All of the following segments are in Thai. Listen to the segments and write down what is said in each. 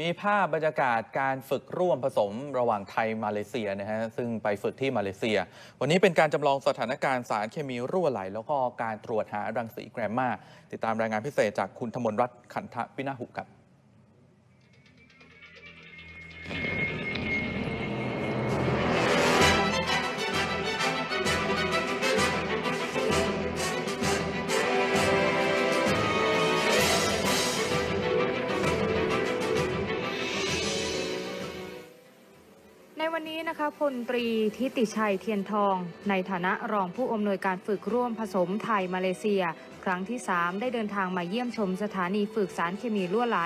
มีภาพบรรยากาศการฝึกร่วมผสมระหว่างไทยมาเลเซียนะฮะซึ่งไปฝึกที่มาเลเซีย วันนี้เป็นการจำลองสถานการณ์สารเคมีรั่วไหล แล้วก็การตรวจหารังสีแกรมมาติดตามรายงานพิเศษจากคุณธมรัตน์ขันทะพินาหุครับ ในวันนี้นะคะพลตรีทิติชัยเทียนทอง ในฐานะรองผู้อำนวยการฝึกร่วมผสมไทยมาเลเซีย ครั้งที่ 3 ได้เดินทางมาเยี่ยมชมสถานีฝึกสารเคมีรั่วไหล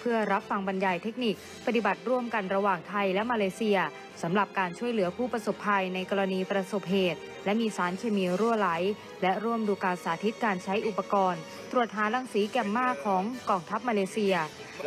เพื่อรับฟังบรรยายเทคนิค ปฏิบัติร่วมกันระหว่างไทยและมาเลเซียสำหรับการช่วยเหลือผู้ประสบภัยในกรณีประสบเหตุ และมีสารเคมีรั่วไหล และร่วมดูการสาธิตการใช้อุปกรณ์ ตรวจหารังสีแกมมาของกองทัพมาเลเซีย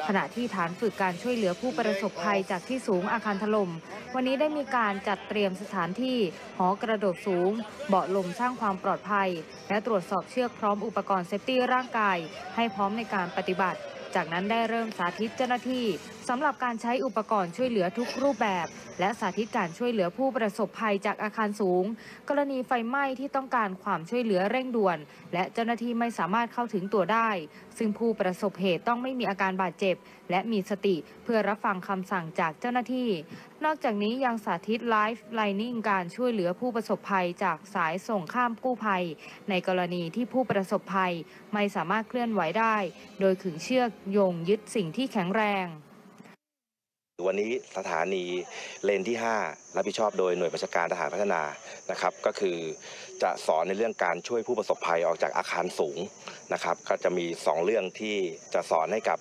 ขณะที่ฐานฝึกการช่วยเหลือผู้ประสบภัยจากที่สูงอาคารถล่มวันนี้ได้มีการจัดเตรียมสถานที่หอกระโดดสูง เบาะลมสร้างความปลอดภัย และตรวจสอบเชือกพร้อมอุปกรณ์เซฟตี้ร่างกาย ให้พร้อมในการปฏิบัติ จากนั้นได้เริ่มสาธิตเจ้าหน้าที่สำหรับการใช้อุปกรณ์ช่วยเหลือทุกรูปแบบ และสาธิตการช่วยเหลือผู้ประสบภัยจากอาคารสูง กรณีไฟไหม้ที่ต้องการความช่วยเหลือเร่งด่วน และเจ้าหน้าที่ไม่สามารถเข้าถึงตัวได้ ซึ่งผู้ประสบเหตุต้องไม่มีอาการบาดเจ็บ และมีสติเพื่อรับฟังคำสั่งจากเจ้าหน้าที่ นอกจากนี้ยังสาธิตไลฟ์ไลนิ่งการช่วยเหลือผู้ประสบภัยจากสายส่งข้ามกู้ภัย ในกรณีที่ผู้ประสบภัยไม่สามารถเคลื่อนไหวได้ โดยขึงเชือกโยงยึดสิ่งที่แข็งแรง วันนี้สถานีเลนที่ 5 รับผิดชอบโดยหน่วยบัญชาการทหารพัฒนานะครับ ก็คือจะสอนในเรื่องการช่วยผู้ประสบภัยออกจากอาคารสูงนะครับ ก็จะมี 2 เรื่องที่จะสอนให้กับ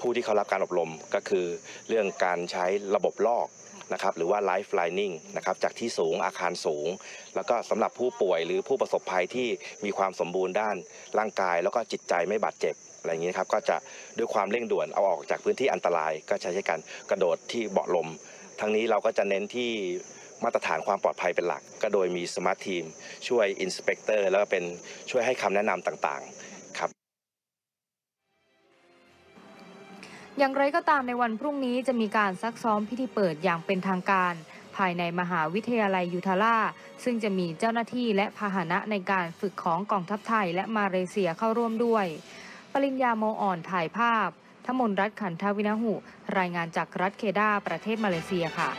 ผู้ที่เขารับการอบรมก็คือเรื่องการใช้ระบบลอกนะครับหรือว่า life lining นะครับจากที่สูงอาคารสูง แล้วก็สำหรับผู้ป่วยหรือผู้ประสบภัยที่มีความสมบูรณ์ด้านร่างกาย แล้วก็จิตใจไม่บาดเจ็บ อะไรอย่างนี้ครับก็จะด้วยความเร่งด่วนเอาออกจากพื้นที่อันตราย ก็ใช้ใช้การกระโดดที่เบาะลม ทั้งนี้เราก็จะเน้นที่มาตรฐานความปลอดภัยเป็นหลัก ก็โดยมี smart team ช่วย inspector แล้วก็เป็นช่วยให้คำแนะนำต่างๆครับอย่างไรก็ตามในวันพรุ่งนี้จะมีการซักซ้อมพิธีเปิดอย่างเป็นทางการ ภายในมหาวิทยาลัยอูทาราซึ่งจะมีเจ้าหน้าที่และพาหนะในการฝึกของกองทัพไทยและมาเลเซียเข้าร่วมด้วย ปริญญาโมอ่อนถ่ายภาพ ทมนรัฐขันทวินหุ รายงานจากรัฐเคดาประเทศมาเลเซียค่ะ